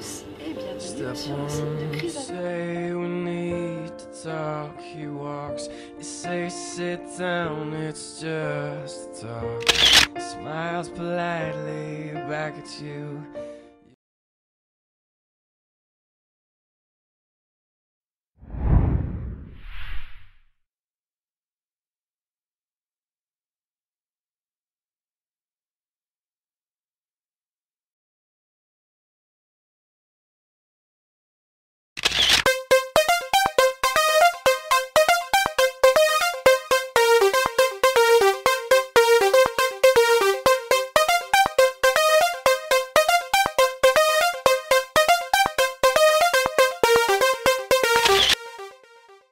Step sur le site de one, say we need to talk. He walks. You say sit down. It's just a talk. He smiles politely back at you.